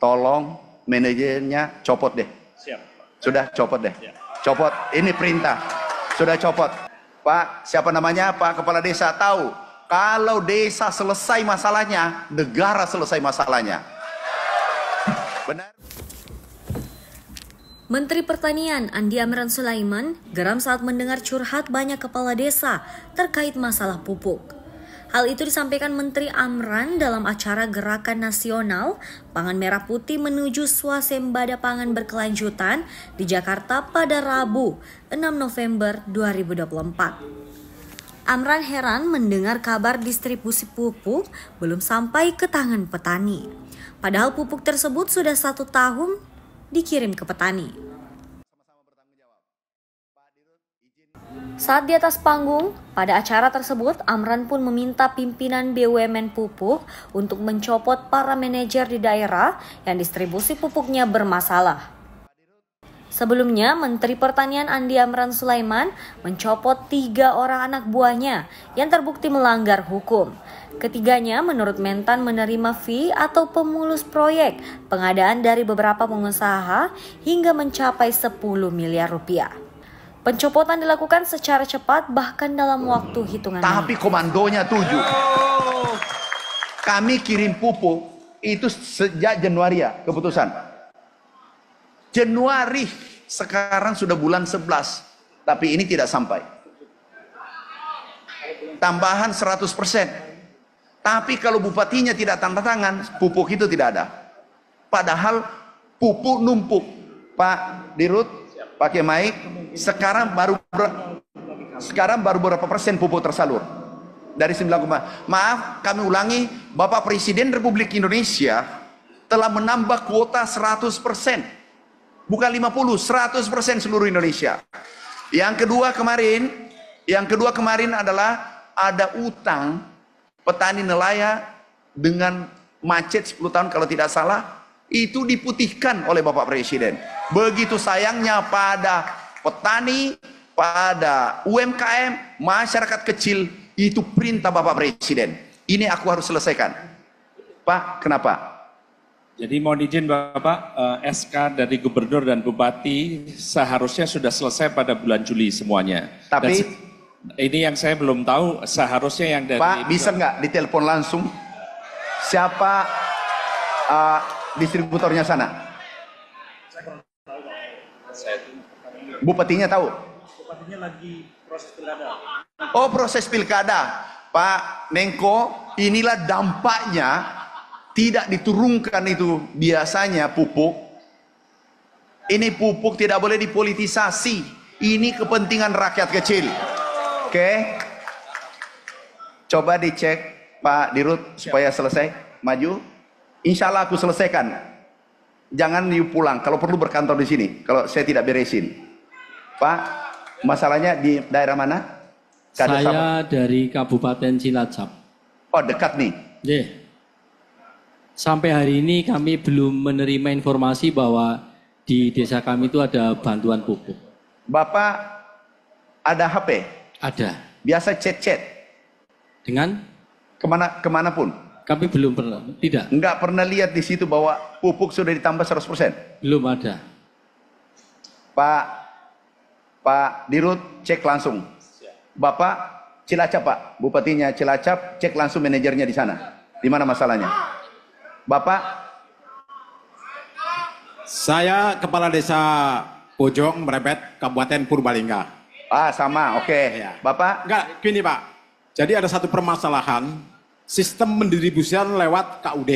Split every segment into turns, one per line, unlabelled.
tolong manajernya copot deh.
Siap.
Sudah copot deh.
Ya.
Copot. Ini perintah. Sudah copot. Pak, siapa namanya? Pak Kepala Desa tahu. Kalau desa selesai masalahnya, negara selesai masalahnya. Benar?
Menteri Pertanian Andi Amran Sulaiman geram saat mendengar curhat banyak kepala desa terkait masalah pupuk. Hal itu disampaikan Menteri Amran dalam acara Gerakan Nasional Pangan Merah Putih menuju Swasembada Pangan Berkelanjutan di Jakarta pada Rabu 6 November 2024. Amran heran mendengar kabar distribusi pupuk belum sampai ke tangan petani. Padahal pupuk tersebut sudah satu tahun dikirim ke petani. Saat di atas panggung, pada acara tersebut Amran pun meminta pimpinan BUMN Pupuk untuk mencopot para manajer di daerah yang distribusi pupuknya bermasalah. Sebelumnya, Menteri Pertanian Andi Amran Sulaiman mencopot tiga orang anak buahnya yang terbukti melanggar hukum. Ketiganya menurut Mentan menerima fee atau pemulus proyek pengadaan dari beberapa pengusaha hingga mencapai 10 miliar rupiah. Pencopotan dilakukan secara cepat bahkan dalam waktu hitungan
Tapi komandonya tujuh. Kami kirim pupuk itu sejak Januari ya keputusan. Januari sekarang sudah bulan 11 tapi ini tidak sampai. Tambahan 100%. Tapi kalau bupatinya tidak tanda tangan, pupuk itu tidak ada. Padahal pupuk numpuk. Pak Dirut, pakai mic, sekarang baru ber- sekarang baru berapa persen pupuk tersalur? Dari 9, maaf kami ulangi, Bapak Presiden Republik Indonesia telah menambah kuota 100 persen. Bukan 50, 100 persen seluruh Indonesia. Yang kedua kemarin, yang kedua kemarin adalah ada utang petani nelayan dengan macet 10 tahun kalau tidak salah itu diputihkan oleh Bapak Presiden. Begitu sayangnya pada petani, pada UMKM, masyarakat kecil itu perintah Bapak Presiden. Ini aku harus selesaikan. Pak, kenapa?
Jadi mohon izin Bapak, eh, SK dari Gubernur dan Bupati seharusnya sudah selesai pada bulan Juli semuanya.
Tapi-
Dan ini yang saya belum tahu, seharusnya yang dari...
Pak, bisa nggak ditelepon langsung? Siapa uh, distributornya sana? Bupatinya tahu?
Bupatinya lagi proses pilkada.
Oh proses pilkada. Pak Menko, inilah dampaknya tidak diturunkan itu biasanya pupuk. Ini pupuk tidak boleh dipolitisasi. Ini kepentingan rakyat kecil. Oke. Coba dicek Pak Dirut supaya selesai. Maju. Insya Allah aku selesaikan. Jangan you pulang. Kalau perlu berkantor di sini. Kalau saya tidak beresin. Pak, masalahnya di daerah mana? Kades apa?
Saya dari Kabupaten Cilacap.
Oh dekat nih.
Yeah. Sampai hari ini kami belum menerima informasi bahwa di desa kami itu ada bantuan pupuk.
Bapak ada HP,
Ada.
biasa chat-chat
Dengan
ke mana ke mana pun.
kami belum pernah. Tidak.
Nggak pernah lihat di situ bahwa pupuk sudah ditambah 100%.
Belum ada.
Pak Pak Dirut cek langsung. Bapak Cilacap Pak, bupatinya Cilacap cek langsung manajernya di sana. Di mana masalahnya? Bapak
Saya Kepala Desa Bojong Merebet Kabupaten Purbalingga.
ah sama, oke.
Ya.
Bapak
Enggak, gini Pak. Jadi ada satu permasalahan sistem mendistribusikan lewat KUD.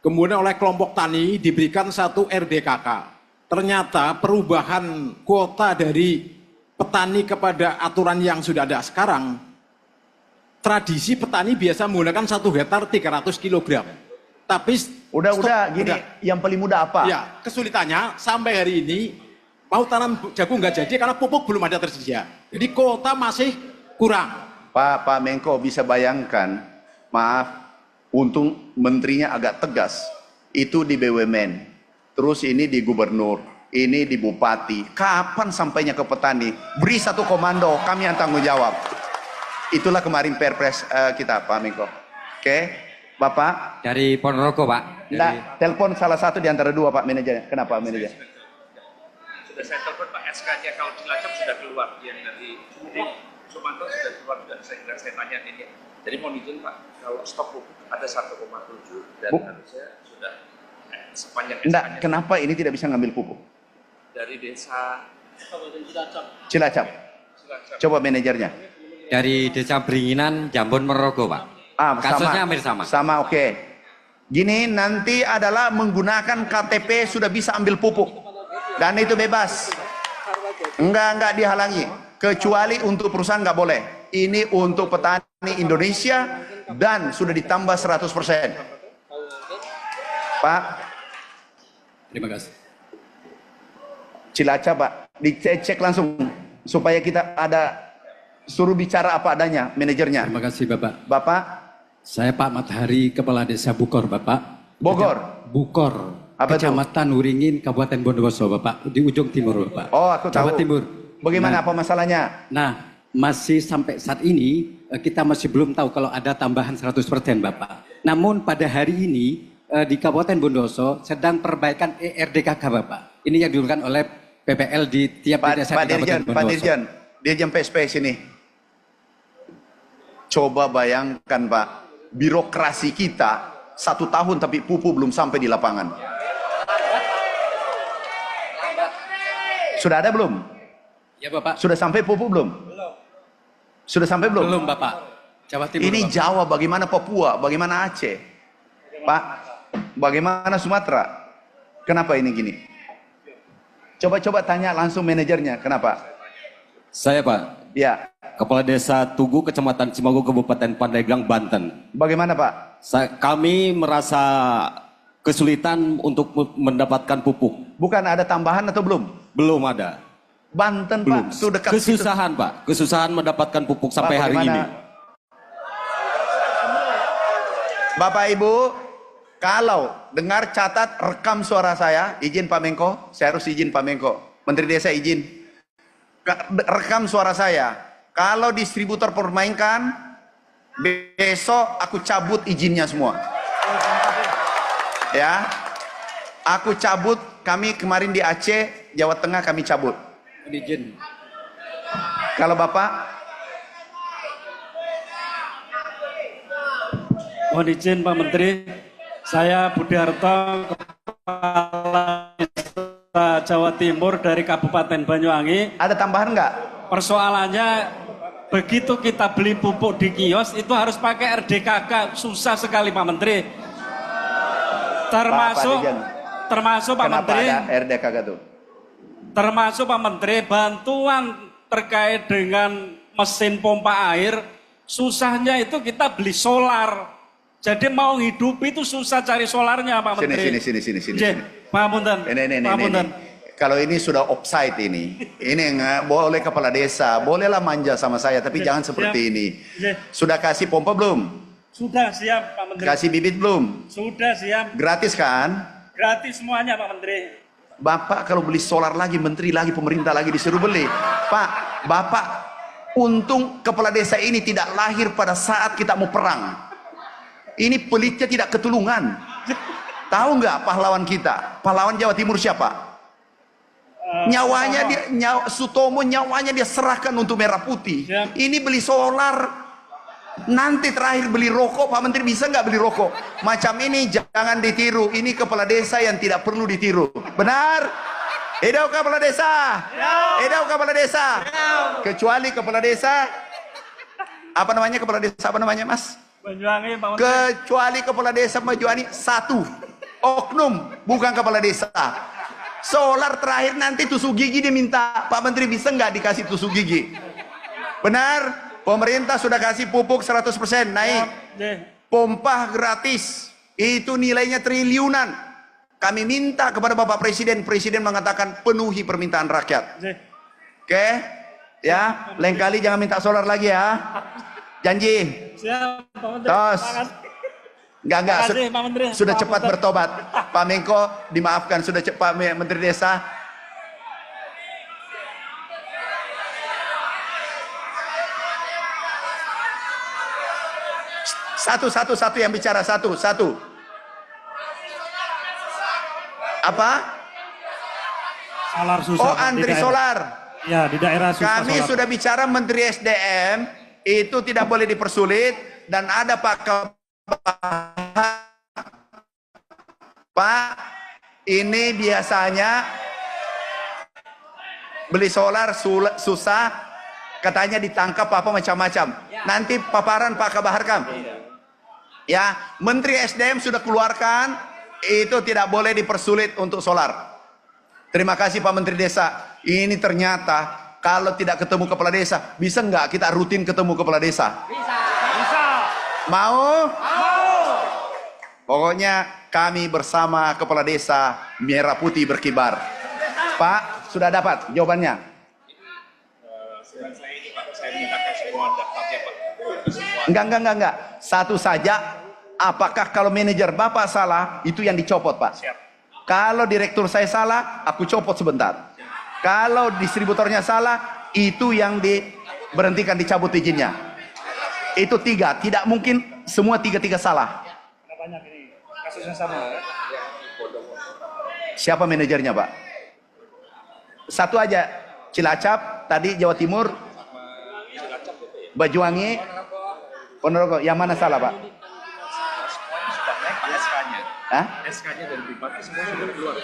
Kemudian oleh kelompok tani diberikan satu RDKK. Ternyata perubahan kuota dari petani kepada aturan yang sudah ada sekarang, tradisi petani biasa menggunakan satu hektar 300 kg. Tapi
udah
stok-
udah gini,
udah.
yang paling mudah apa?
Ya, kesulitannya sampai hari ini mau tanam jagung nggak jadi karena pupuk belum ada tersedia. Jadi kuota masih kurang.
Pak Pak Menko bisa bayangkan, maaf, untung menterinya agak tegas. Itu di BUMN, terus ini di gubernur, ini di bupati. Kapan sampainya ke petani? Beri satu komando, kami yang tanggung jawab. Itulah kemarin perpres eh, kita Pak Menko. Oke, Bapak,
Dari Ponorogo, Pak. Dari,
enggak, telepon salah satu di antara dua Pak manajernya. Kenapa manajer?
Sudah saya telepon Pak SK-nya kalau Cilacap sudah keluar yang dari jadi Sumanto sudah keluar sudah saya kira saya tanya ini. Jadi mohon izin Pak, kalau stok pupuk ada 1,7 dan harusnya sudah sepanjang
Enggak, kenapa ini tidak bisa ngambil pupuk?
dari desa
Cilacap.
Cilacap.
Coba manajernya.
dari Desa Beringinan, Jambon, Ponorogo, Pak.
Ah,
Kasusnya hampir sama.
Sama, oke. Gini, nanti adalah menggunakan KTP sudah bisa ambil pupuk. Dan itu bebas. Enggak, enggak dihalangi. Kecuali untuk perusahaan enggak boleh. Ini untuk petani Indonesia dan sudah ditambah 100%. Pak,
Terima kasih.
Cilacap Pak, dicek langsung supaya kita ada suruh bicara apa adanya manajernya.
Terima kasih Bapak.
Bapak
Saya Pak Matahari, Kepala Desa Bukor Bapak.
Bogor.
Bukor.
Apa itu?
Kecamatan Uringin, Kabupaten Bondowoso Bapak. Di ujung timur Bapak.
Oh, aku tahu.
Jawa Timur.
Bagaimana
Nah,
apa masalahnya?
Nah, masih sampai saat ini eh, kita masih belum tahu kalau ada tambahan 100% Bapak. Namun pada hari ini eh, di Kabupaten Bondowoso sedang perbaikan ERDKK Bapak. Ini yang dilakukan oleh PPL di tiap
Pak,
desa
Pak
di Kabupaten
Dirjen, Pak
Bondowoso.
Dirjen, Dirjen PSP sini. Coba bayangkan Pak, birokrasi kita satu tahun tapi pupuk belum sampai di lapangan. Sudah ada belum?
Ya Bapak.
Sudah sampai pupuk belum? Belum. Sudah sampai belum?
Belum Bapak. Jawa Timur.
Ini
Bapak.
Jawa, bagaimana Papua, bagaimana Aceh? Pak, bagaimana Sumatera? Kenapa ini gini? Coba-coba tanya langsung manajernya, kenapa?
Saya Pak,
Ya,
Kepala Desa Tugu, Kecamatan Cimago, Kabupaten Pandeglang, Banten.
bagaimana Pak?
Sa- kami merasa kesulitan untuk me- mendapatkan pupuk.
Bukan ada tambahan atau belum?
Belum ada.
Banten
Belum.
Pak, sudah dekat situ.
Kesusahan Pak, kesusahan mendapatkan pupuk sampai
Pak,
hari ini.
Bapak Ibu, kalau dengar catat rekam suara saya, izin Pak Menko, saya harus izin Pak Menko. Menteri Desa izin. Ka- Rekam suara saya. Kalau distributor permainkan, besok aku cabut izinnya semua. Ya. Aku cabut, kami kemarin di Aceh, Jawa Tengah kami cabut.
Izin.
Kalau Bapak,
Mohon izin Pak Menteri, saya Budi Harto, Kepala Desa Jawa Timur dari Kabupaten Banyuwangi.
ada tambahan nggak?
Persoalannya begitu kita beli pupuk di kios itu harus pakai RDKK, susah sekali Pak Menteri. Termasuk
Dirjen.
termasuk Pak
Kenapa
Menteri,
ada RDK tuh?
termasuk Pak Menteri bantuan terkait dengan mesin pompa air, susahnya itu kita beli solar. Jadi mau hidupi itu susah cari solarnya Pak Menteri.
sini, sini, sini, sini. Sini.
Pak Punten.
Ini, ini, ini,
Pak.
Kalau ini sudah offside ini, ini nggak boleh kepala desa, bolehlah manja sama saya, tapi jangan seperti
siap.
ini. Sudah kasih pompa belum?
Sudah siap Pak Menteri.
Kasih bibit belum?
Sudah siap.
Gratis kan?
Gratis semuanya Pak Menteri.
Bapak kalau beli solar lagi, menteri lagi, pemerintah lagi disuruh beli. Pak, Bapak, untung kepala desa ini tidak lahir pada saat kita mau perang. Ini pelitnya tidak ketulungan. Tahu nggak pahlawan kita? Pahlawan Jawa Timur siapa? nyawanya dia nyaw, Sutomo nyawanya dia serahkan untuk merah putih. Ini beli solar. Nanti terakhir beli rokok, Pak Menteri bisa nggak beli rokok? Macam ini jangan ditiru. Ini kepala desa yang tidak perlu ditiru. Benar? Hidup kepala desa. Hidup kepala desa. Kecuali kepala desa. Apa namanya kepala desa? Apa namanya, Mas? Kecuali kepala desa Majuani satu. Oknum, bukan kepala desa. Solar terakhir nanti tusuk gigi diminta. Pak Menteri bisa nggak dikasih tusuk gigi? Benar? Pemerintah sudah kasih pupuk 100% naik. Pompa gratis. Itu nilainya triliunan. Kami minta kepada Bapak Presiden. Presiden mengatakan penuhi permintaan rakyat. Oke? Ya, lain kali jangan minta solar lagi ya. Janji.
Siap Pak Menteri.
Tos. Enggak, enggak.
Terima
Su-
kasih, Pak Menteri.
Sudah
Pak
cepat
Menteri.
bertobat. Pak Menko, dimaafkan. Sudah cepat, Menteri Desa. Satu, satu, satu yang bicara satu, satu. Apa?
Solar susah.
Oh,
Pak,
Andri. Solar.
Ya, di daerah susah
Kami
solar.
sudah bicara Menteri SDM itu tidak boleh dipersulit dan ada Pak Kabah- Pak ini biasanya beli solar susah katanya ditangkap apa macam-macam. Nanti paparan Pak Kabaharkam. Ya, Menteri SDM sudah keluarkan itu tidak boleh dipersulit untuk solar. Terima kasih Pak Menteri Desa. Ini ternyata kalau tidak ketemu kepala desa, bisa nggak kita rutin ketemu kepala desa? Bisa. Bisa. Mau? Mau. Pokoknya kami bersama kepala desa merah putih berkibar. Pak, sudah dapat jawabannya? Enggak, enggak, enggak, enggak. Satu saja, apakah kalau manajer Bapak salah, itu yang dicopot Pak?
siap.
Kalau direktur saya salah, aku copot sebentar. Kalau distributornya salah, itu yang diberhentikan, dicabut izinnya. Itu tiga, tidak mungkin semua tiga-tiga salah.
banyak ini kasusnya sama.
Siapa manajernya Pak? Satu aja, Cilacap, tadi Jawa Timur, Bajuwangi, Ponorogo, yang mana salah Pak?
Semuanya sudah naik SK-nya.
Hah?
SK-nya dari Bupati semua sudah keluar.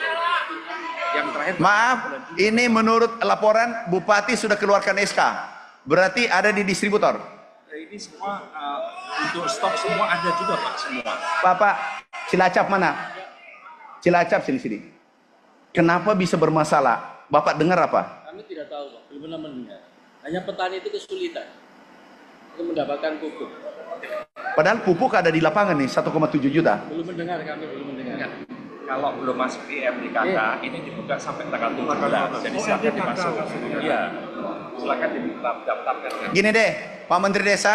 Yang terakhir
Maaf, ini menurut laporan Bupati sudah keluarkan SK. Berarti ada di distributor.
ini semua uh, untuk stok semua ada juga Pak semua.
Bapak, Cilacap mana? Cilacap sini sini. Kenapa bisa bermasalah? Bapak dengar apa?
Kami tidak tahu, Pak. Belum pernah mendengar. Hanya petani itu kesulitan untuk mendapatkan pupuk.
Padahal pupuk ada di lapangan nih 1,7 juta.
Belum mendengar, kami belum mendengar.
Kalau belum masuk di MDKK,
Iya.
ini dibuka sampai tanggal 17. Jadi silakan dimasuk. Iya. Silakan didaftarkan.
Gini deh, Pak Menteri Desa.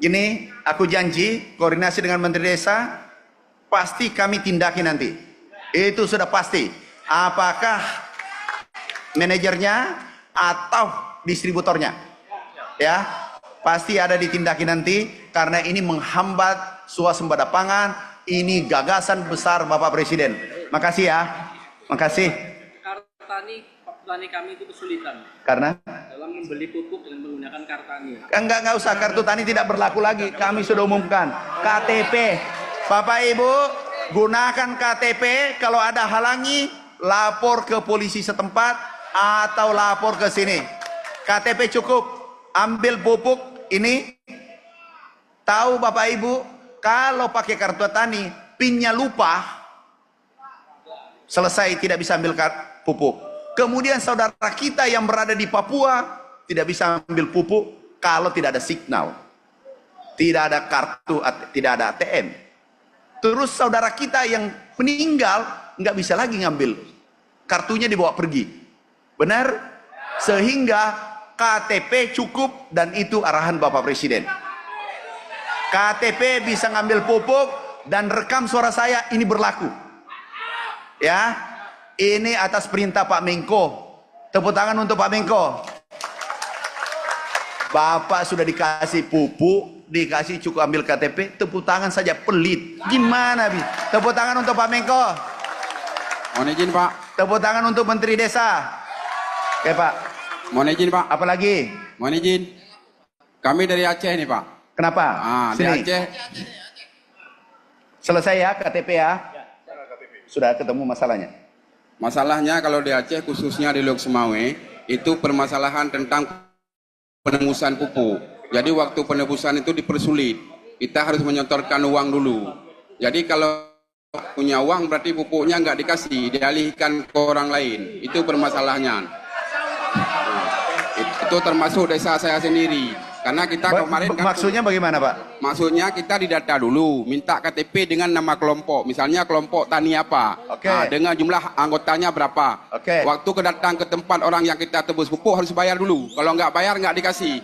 Gini, aku janji koordinasi dengan Menteri Desa pasti kami tindaki nanti. Itu sudah pasti. Apakah manajernya atau distributornya? Ya, pasti ada ditindaki nanti karena ini menghambat swasembada pangan. Ini gagasan besar Bapak Presiden. Makasih ya. Makasih.
Kartani, petani kami itu kesulitan
Karena
dalam membeli pupuk dengan menggunakan kartani.
Enggak, enggak usah kartu tani tidak berlaku lagi. Kami sudah umumkan. KTP. Bapak Ibu, gunakan KTP. Kalau ada halangi, lapor ke polisi setempat atau lapor ke sini. KTP cukup. Ambil pupuk ini. Tahu Bapak Ibu, kalau pakai kartu tani, pinnya lupa, selesai tidak bisa ambil pupuk. Kemudian saudara kita yang berada di Papua tidak bisa ambil pupuk kalau tidak ada signal. Tidak ada kartu, tidak ada ATM. Terus saudara kita yang meninggal nggak bisa lagi ngambil. Kartunya dibawa pergi. Benar? Sehingga KTP cukup dan itu arahan Bapak Presiden. KTP bisa ngambil pupuk dan rekam suara saya ini berlaku. Ya, ini atas perintah Pak Menko. Tepuk tangan untuk Pak Menko. Bapak sudah dikasih pupuk, dikasih cukup ambil KTP, tepuk tangan saja pelit. Gimana bi? Tepuk tangan untuk Pak Menko.
Mohon izin Pak,
Tepuk tangan untuk Menteri Desa. Oke Pak.
mohon izin Pak,
Apalagi?
mohon izin. Kami dari Aceh nih Pak.
Kenapa?
Ah,
Sini.
Aceh.
Selesai ya KTP ya. Sudah ketemu masalahnya.
Masalahnya kalau di Aceh khususnya di Lok Semawe itu permasalahan tentang penembusan pupuk. Jadi waktu penebusan itu dipersulit. Kita harus menyetorkan uang dulu. Jadi kalau punya uang berarti pupuknya nggak dikasih, dialihkan ke orang lain. Itu permasalahannya. Nah, Itu termasuk desa saya sendiri. Karena kita
Ba-
kemarin kan
maksudnya bagaimana Pak?
Maksudnya kita didata dulu, minta KTP dengan nama kelompok. Misalnya kelompok tani apa.
Oke.
Nah, dengan jumlah anggotanya berapa.
Oke.
Waktu kedatang ke tempat orang yang kita tebus pupuk harus bayar dulu. Kalau nggak bayar nggak dikasih.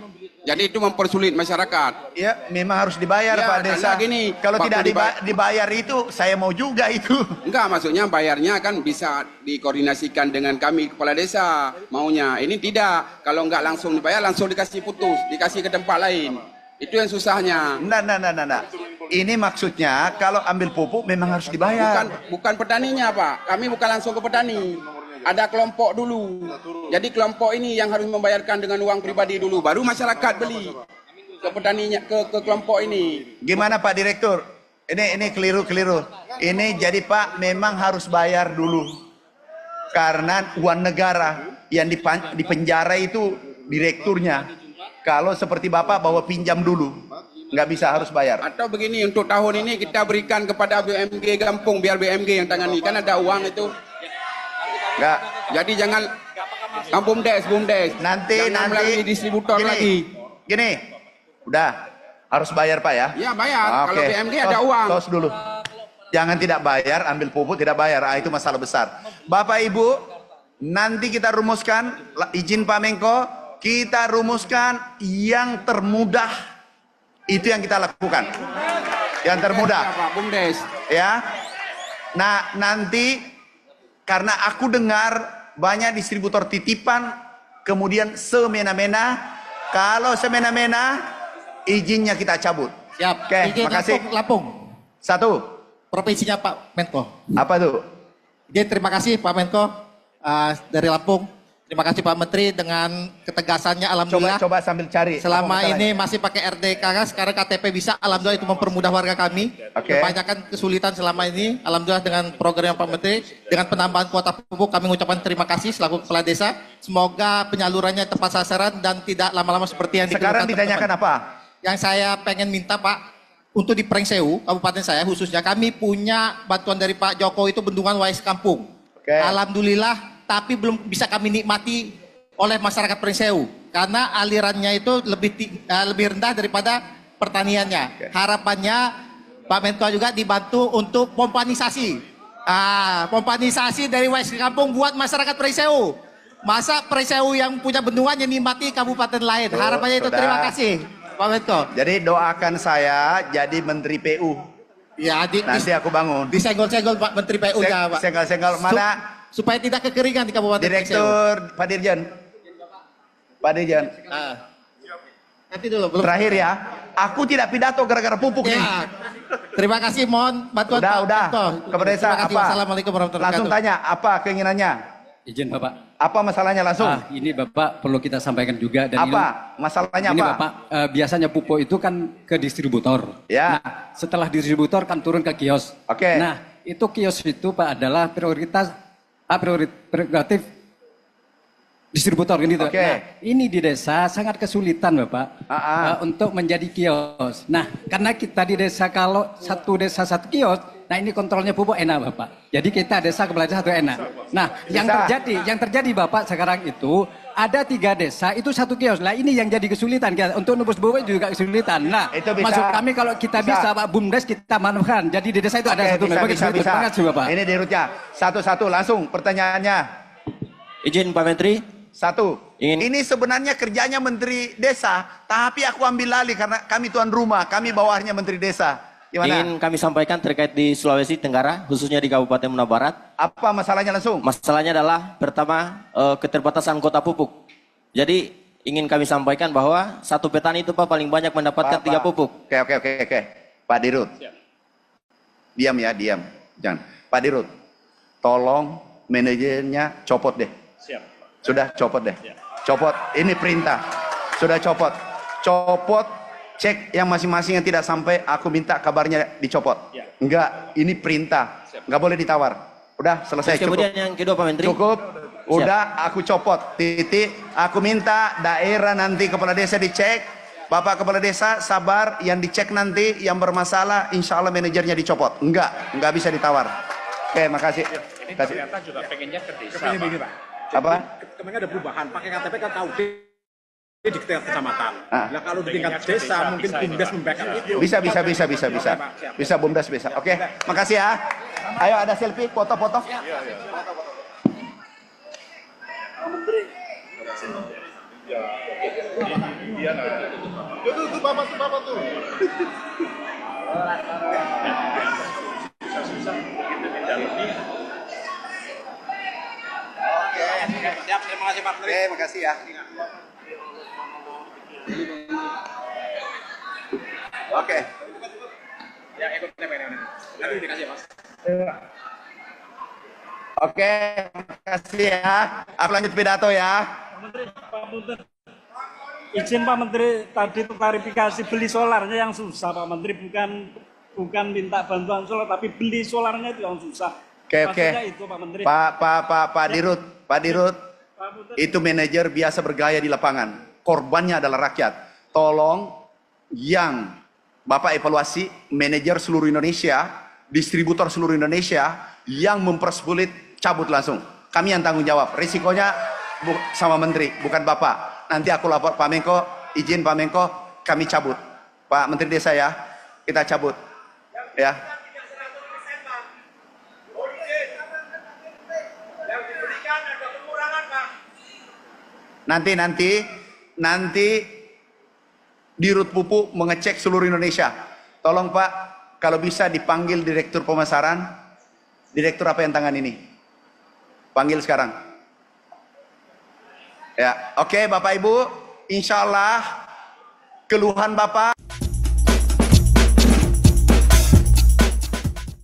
Jadi itu mempersulit masyarakat.
Ya, memang harus dibayar
Ya,
Pak Desa.
gini,
Kalau tidak diba-
diba-
dibayar itu, saya mau juga itu.
Enggak, maksudnya bayarnya kan bisa dikoordinasikan dengan kami kepala desa maunya. Ini tidak. Kalau nggak langsung dibayar langsung dikasih putus, dikasih ke tempat lain. Itu yang susahnya.
Nah, nah, nah, nah, nah. Ini maksudnya kalau ambil pupuk memang harus dibayar.
Bukan bukan petaninya, Pak. Kami bukan langsung ke petani. Ada kelompok dulu. Jadi kelompok ini yang harus membayarkan dengan uang pribadi dulu, baru masyarakat beli ke petaninya ke ke kelompok ini.
Gimana Pak Direktur? Ini ini keliru-keliru. Ini jadi Pak memang harus bayar dulu. Karena uang negara yang dipan- dipenjara itu direkturnya. Kalau seperti Bapak bawa pinjam dulu. Nggak bisa harus bayar.
Atau begini untuk tahun ini kita berikan kepada BMG Gampung biar BMG yang tangani kan ada uang itu.
Nggak.
Jadi jangan kampung des, bumdes.
Nanti
jangan
nanti
melalui distributor
gini,
lagi.
Gini. Udah. Harus bayar Pak ya?
Ya bayar. Kalau
Oke.
BMG ada
Tos-
uang.
Tos dulu. Jangan tidak bayar, ambil pupuk tidak bayar. Ah, itu masalah besar. Bapak Ibu, nanti kita rumuskan, izin Pak Menko, kita rumuskan yang termudah. Itu yang kita lakukan. Yang termudah.
Ya, Pak Bumdes.
Ya. Nah, nanti karena aku dengar banyak distributor titipan kemudian semena-mena kalau semena-mena izinnya kita cabut.
Siap.
Oke,
Izin
makasih.
Lampung.
Satu.
Provinsinya Pak Menko.
Apa tuh?
Jadi terima kasih Pak Menko uh, dari Lampung. Terima kasih Pak Menteri dengan ketegasannya
Coba
alhamdulillah.
coba sambil cari.
Selama ini masih pakai RDK sekarang KTP bisa, alhamdulillah itu mempermudah warga kami.
Oke.
Kebanyakan kesulitan selama ini, alhamdulillah dengan program Pak Menteri, dengan penambahan kuota pupuk kami mengucapkan terima kasih selaku kepala desa. Semoga penyalurannya tepat sasaran dan tidak lama-lama seperti yang
Sekarang ditanyakan
teman-teman.
apa?
Yang saya pengen minta Pak, untuk di Prengseu, kabupaten saya khususnya, kami punya bantuan dari Pak Jokowi itu bendungan Wais Kampung.
Oke.
Alhamdulillah, tapi belum bisa kami nikmati oleh masyarakat Prengseu karena alirannya itu lebih eh, lebih rendah daripada pertaniannya. Harapannya Pak Menko juga dibantu untuk pompanisasi. Ah, pompanisasi dari Wais Kampung buat masyarakat Prengseu. Masa Prengseu yang punya bendungan yang nikmati kabupaten lain.
Tuh,
Harapannya itu
sudah.
terima kasih Pak Menko.
Jadi doakan saya jadi menteri PU.
Ya, di,
Nanti aku bangun.
disenggol-senggol Pak Menteri PU nya, Pak.
Senggol-senggol mana?
Su- supaya tidak kekeringan di Kabupaten.
Direktur Pak Dirjen. Pak Dirjen.
Ah. Nanti dulu belum.
Terakhir ya. Aku tidak pidato gara-gara pupuk nih.
Ya. Terima kasih mohon bantuan
Udah,
Pak
udah. Kepada desa
Terima kasih.
apa?
Wassalamualaikum warahmatullahi
Langsung
wabarakatuh.
tanya apa keinginannya?
Izin Bapak.
Apa masalahnya langsung?
Ah, ini Bapak perlu kita sampaikan juga dan
apa?
ini,
Masalahnya
ini
apa?
Bapak eh, biasanya pupuk itu kan ke distributor.
Ya.
Nah, setelah distributor kan turun ke kios.
Oke.
Nah, itu kios itu Pak adalah prioritas ah, priori- prerogatif distributor gitu.
Oke.
Nah, ini di desa sangat kesulitan Bapak
ah.
eh, untuk menjadi kios. Nah, karena kita di desa kalau satu desa satu kios, nah ini kontrolnya pupuk enak Bapak. Jadi kita desa kepala desa satu enak. Nah, yang terjadi, yang terjadi Bapak sekarang itu ada tiga desa itu satu kios. Nah ini yang jadi kesulitan kita untuk nembus pupuk juga kesulitan. Nah,
Itu bisa.
maksud kami kalau kita
Bisa.
bisa, Pak Bumdes kita manukan. Jadi di desa itu ada satu
bisa, bisa, bisa.
Terima kasih Bapak.
Ini dirutnya. Satu-satu langsung pertanyaannya.
Izin Pak Menteri,
Satu.
Ingin-
Ini sebenarnya kerjanya Menteri Desa, tapi aku ambil alih karena kami tuan rumah, kami bawahnya Menteri Desa. Gimana?
ingin kami sampaikan terkait di Sulawesi Tenggara, khususnya di Kabupaten Muna Barat.
Apa masalahnya langsung?
Masalahnya adalah pertama eh, keterbatasan kota pupuk. Jadi ingin kami sampaikan bahwa satu petani itu Pak paling banyak mendapatkan
Pak,
tiga
Pak.
pupuk.
Oke, oke, oke, oke. Pak Dirut. Diam ya, diam. Jangan. Pak Dirut, tolong manajernya copot deh.
Siap.
Sudah copot deh. Copot. Ini perintah. Sudah copot. Copot. Cek yang masing-masing yang tidak sampai. Aku minta kabarnya dicopot.
Ya.
Enggak. Ini perintah. Enggak boleh ditawar. Udah selesai.
Terus kemudian
Cukup.
yang kedua Pak Menteri.
Cukup. Udah aku copot. Titik. Aku minta daerah nanti kepala desa dicek. Bapak kepala desa sabar yang dicek nanti yang bermasalah insya Allah manajernya dicopot. Enggak. Enggak bisa ditawar. Oke makasih.
Ini
Kasih.
ternyata juga pengennya ke desa.
Kepingin
Pak.
begini Pak.
Apa?
Kemarin ada perubahan, pakai KTP kan KUD di tingkat kecamatan.
Ah.
Nah kalau di tingkat desa,
desa,
mungkin BUMDes membackup itu.
Bisa, bisa, bisa, bisa, bisa.
Oke.
Bisa bumdes bisa. Oke, makasih ya. Ayo ada selfie, foto-foto.
Siap, terima kasih Pak Menteri.
Oke, makasih ya.
Oke. Ya ikut Nanti dikasih mas.
Oke, makasih ya. Aku lanjut pidato ya.
Pak Menteri, izin Pak Menteri tadi klarifikasi beli solarnya yang susah Pak Menteri bukan bukan minta bantuan solar tapi beli solarnya itu yang susah.
Oke oke.
Itu Pak Menteri.
Pak Pak Pak Pak ya. Dirut, Pak Dirut.
Pak Menteri.
Itu manajer biasa bergaya di lapangan. Korbannya adalah rakyat. Tolong yang Bapak evaluasi manajer seluruh Indonesia, distributor seluruh Indonesia yang mempersulit cabut langsung. Kami yang tanggung jawab. Risikonya sama menteri, bukan Bapak. Nanti aku lapor Pak Menko, izin Pak Menko, kami cabut. Pak Menteri Desa ya, kita cabut. Ya. Nanti nanti nanti Dirut Pupuk mengecek seluruh Indonesia. Tolong Pak, kalau bisa dipanggil Direktur Pemasaran, Direktur apa yang tangan ini? Panggil sekarang. Ya, oke Bapak Ibu, insya Allah keluhan Bapak